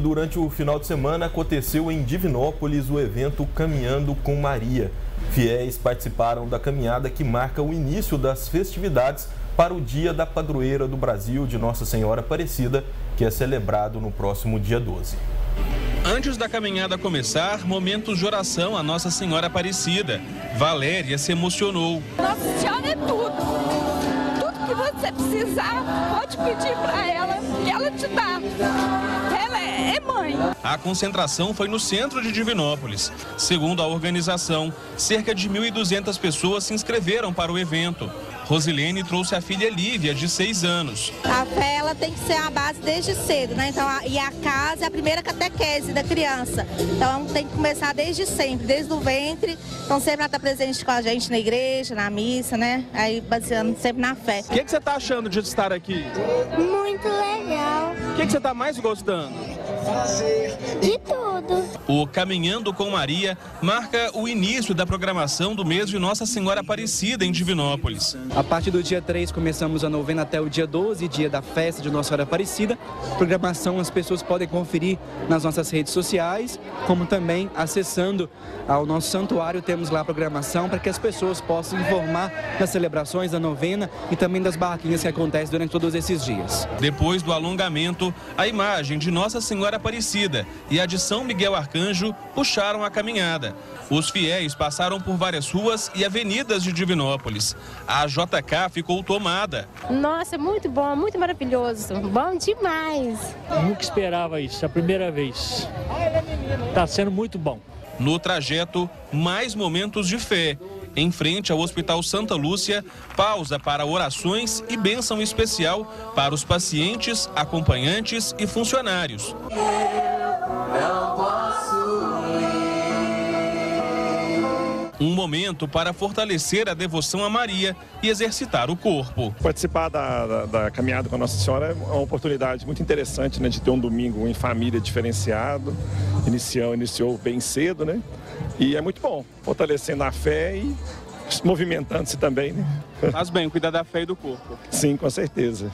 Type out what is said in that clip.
Durante o final de semana aconteceu em Divinópolis o evento Caminhando com Maria. Fiéis participaram da caminhada que marca o início das festividades para o Dia da Padroeira do Brasil de Nossa Senhora Aparecida, que é celebrado no próximo dia 12. Antes da caminhada começar, momentos de oração a Nossa Senhora Aparecida. Valéria se emocionou. Nossa Senhora é tudo. Tudo que você precisar, pode pedir para ela e ela te dá. É mãe. A concentração foi no centro de Divinópolis. Segundo a organização, cerca de 1.200 pessoas se inscreveram para o evento. Rosilene trouxe a filha Lívia, de 6 anos. A fé ela tem que ser a base desde cedo, né? Então, a, e a casa é a primeira catequese da criança. Então tem que começar desde sempre, desde o ventre. Então sempre ela está presente com a gente na igreja, na missa, né? Aí baseando sempre na fé. O que, que, você está achando de estar aqui? Muito legal. O que, que você está mais gostando? De tudo. O Caminhando com Maria marca o início da programação do mês de Nossa Senhora Aparecida em Divinópolis. A partir do dia 3 começamos a novena até o dia 12, dia da festa de Nossa Senhora Aparecida. Programação as pessoas podem conferir nas nossas redes sociais, como também acessando ao nosso santuário temos lá a programação para que as pessoas possam informar das celebrações da novena e também das barraquinhas que acontecem durante todos esses dias. Depois do alongamento, a imagem de Nossa Senhora Aparecida e a de São Miguel Arcanjo puxaram a caminhada. Os fiéis passaram por várias ruas e avenidas de Divinópolis. A JK ficou tomada. Nossa, muito bom, muito maravilhoso. Bom demais. Nunca esperava isso, é a primeira vez. Está sendo muito bom. No trajeto, mais momentos de fé. Em frente ao Hospital Santa Lúcia, pausa para orações e bênção especial para os pacientes, acompanhantes e funcionários. Um momento para fortalecer a devoção a Maria e exercitar o corpo. Participar da, da, da caminhada com a Nossa Senhora é uma oportunidade muito interessante né, de ter um domingo em família diferenciado. Iniciou, iniciou bem cedo, né? E é muito bom, fortalecendo a fé e movimentando-se também. Né? Faz bem, cuidar da fé e do corpo. Sim, com certeza.